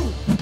Brasil!